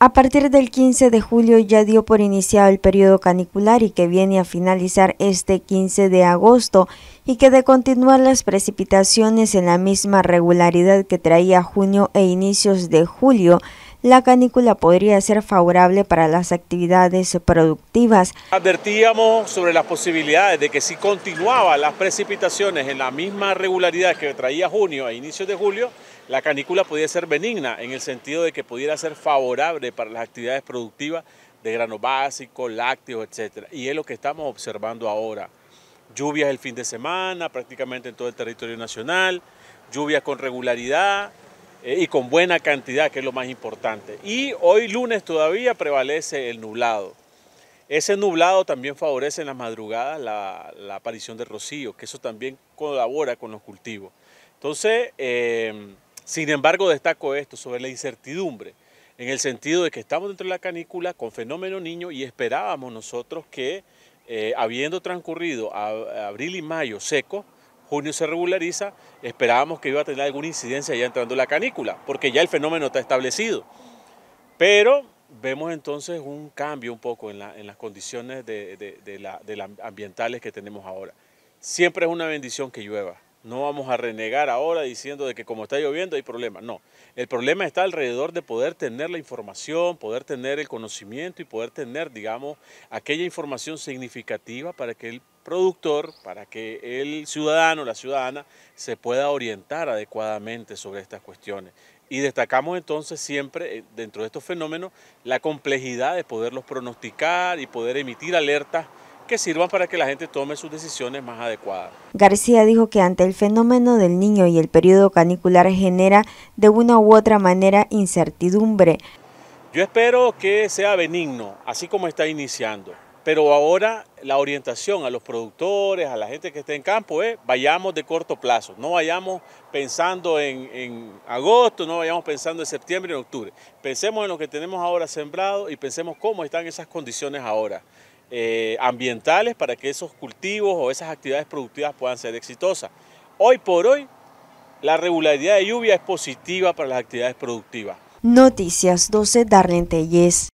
A partir del 15 de julio ya dio por iniciado el periodo canicular y que viene a finalizar este 15 de agosto y que de continuar las precipitaciones en la misma regularidad que traía junio e inicios de julio, la canícula podría ser favorable para las actividades productivas. Advertíamos sobre las posibilidades de que si continuaban las precipitaciones en la misma regularidad que traía junio e inicios de julio, la canícula podía ser benigna en el sentido de que pudiera ser favorable para las actividades productivas de grano básico, lácteos, etc. Y es lo que estamos observando ahora. Lluvias el fin de semana, prácticamente en todo el territorio nacional, lluvias con regularidad, eh, y con buena cantidad, que es lo más importante. Y hoy lunes todavía prevalece el nublado. Ese nublado también favorece en las madrugadas la, aparición de rocío, que eso también colabora con los cultivos. Entonces, eh, sin embargo, destaco esto sobre la incertidumbre, en el sentido de que estamos dentro de la canícula con fenómeno niño y esperábamos nosotros que, eh, habiendo transcurrido abril y mayo secos, junio se regulariza, esperábamos que iba a tener alguna incidencia ya entrando la canícula, porque ya el fenómeno está establecido. Pero vemos entonces un cambio un poco en, las condiciones de, ambientales que tenemos ahora. Siempre es una bendición que llueva. No vamos a renegar ahora diciendo de que como está lloviendo hay problemas. No, el problema está alrededor de poder tener la información, poder tener el conocimiento y poder tener, digamos, aquella información significativa para que el productor, para que el ciudadano, la ciudadana, se pueda orientar adecuadamente sobre estas cuestiones. Y destacamos entonces siempre, eh, dentro de estos fenómenos, la complejidad de poderlos pronosticar y poder emitir alertas que sirvan para que la gente tome sus decisiones más adecuadas. García dijo que ante el fenómeno del niño y el periodo canicular genera de una u otra manera incertidumbre. Yo espero que sea benigno, así como está iniciando. Pero ahora la orientación a los productores, a la gente que esté en campo es vayamos de corto plazo, no vayamos pensando en, agosto, no vayamos pensando en septiembre, en octubre. Pensemos en lo que tenemos ahora sembrado y pensemos cómo están esas condiciones ahora. Eh, ambientales para que esos cultivos o esas actividades productivas puedan ser exitosas. Hoy por hoy, la regularidad de lluvia es positiva para las actividades productivas. Noticias 12 Darlene Telles.